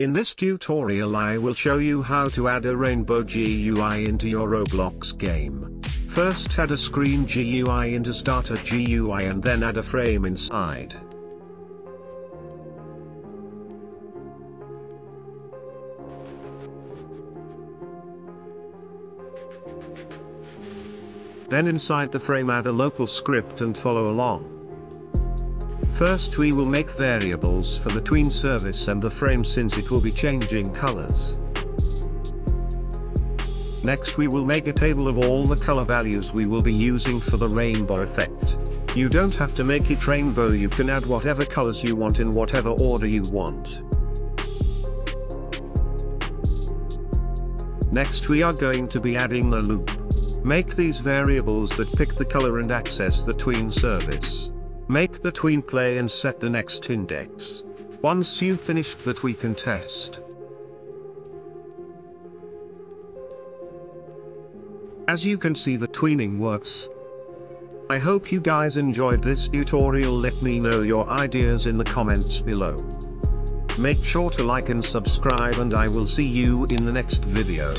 In this tutorial I will show you how to add a rainbow GUI into your Roblox game. First add a screen GUI into starter GUI and then add a frame inside. Then inside the frame add a local script and follow along. First we will make variables for the tween service and the frame since it will be changing colors. Next we will make a table of all the color values we will be using for the rainbow effect. You don't have to make it rainbow you can add whatever colors you want in whatever order you want. Next we are going to be adding the loop. Make these variables that pick the color and access the tween service. Make the tween play and set the next index. Once you've finished that we can test. As you can see the tweening works. I hope you guys enjoyed this tutorial let me know your ideas in the comments below. Make sure to like and subscribe and I will see you in the next video.